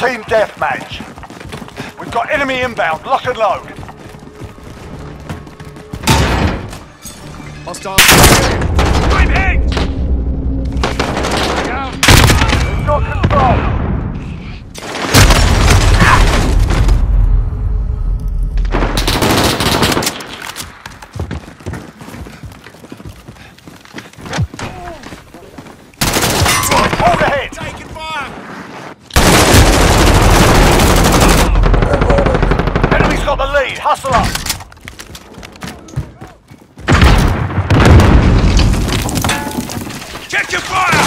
Team deathmatch. We've got enemy inbound. Lock and load. Hostile. I'm hit! We've got control. Hold ahead. Check your fire!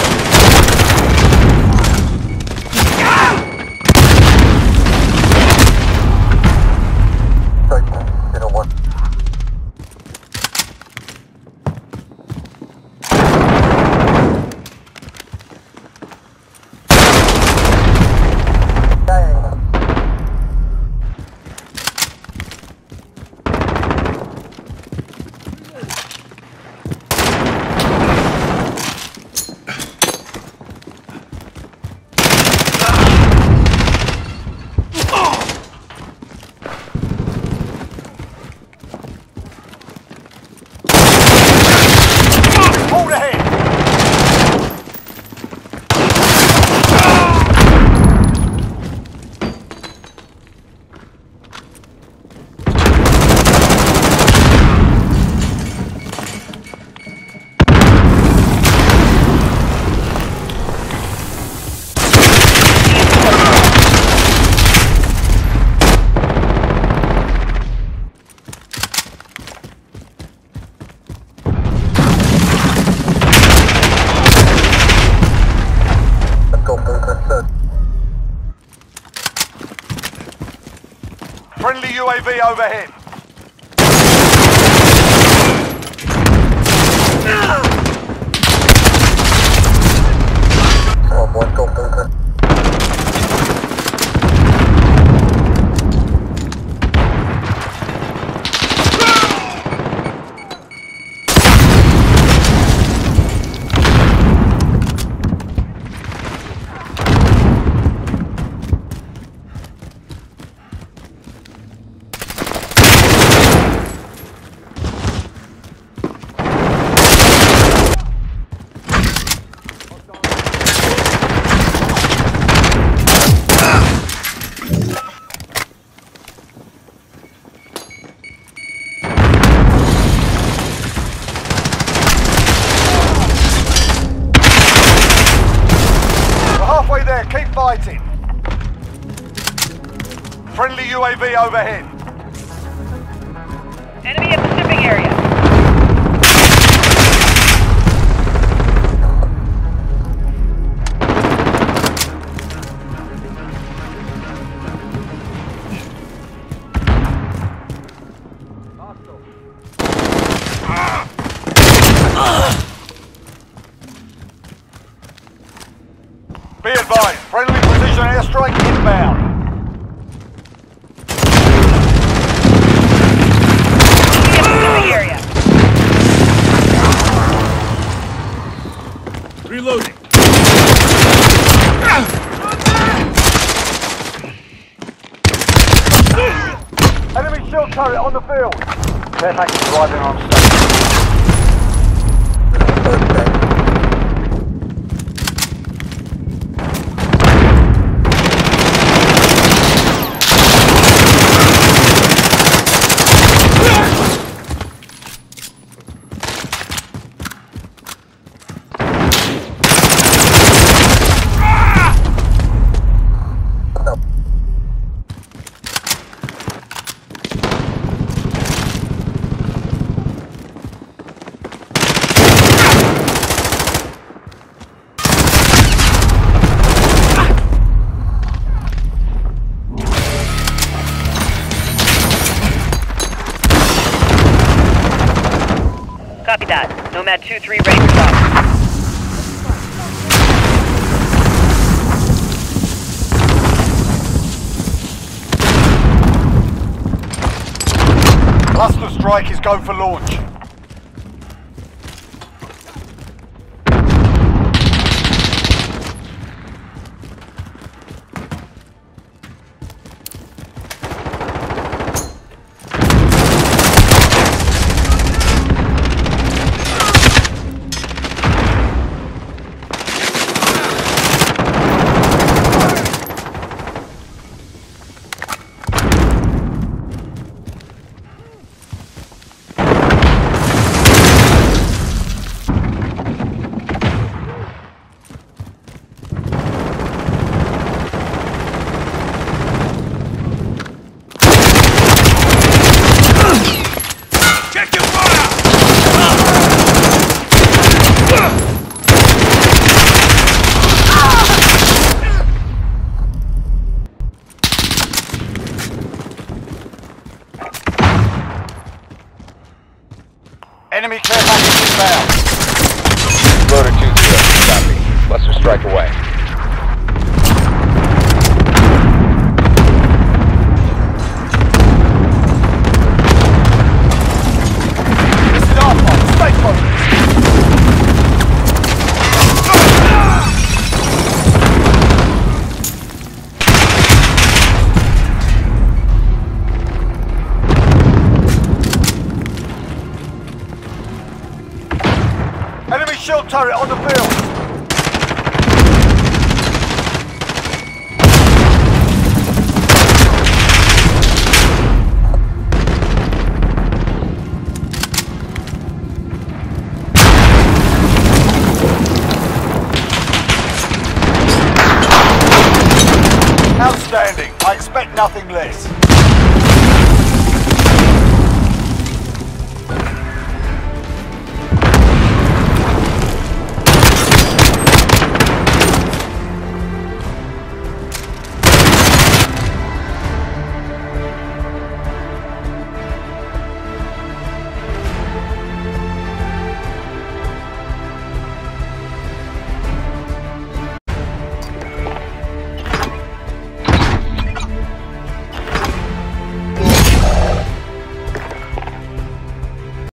Hold ahead. Friendly UAV overhead. We're Friendly UAV overhead. Enemy at the shipping area. Be advised. Airstrike inbound. Enemy at the shipping area. Reloading. Enemy shield turret on the field. Care package driving on station. Copy that. Nomad 2-3 ready for stop. Cluster strike is go for launch. I expect nothing less.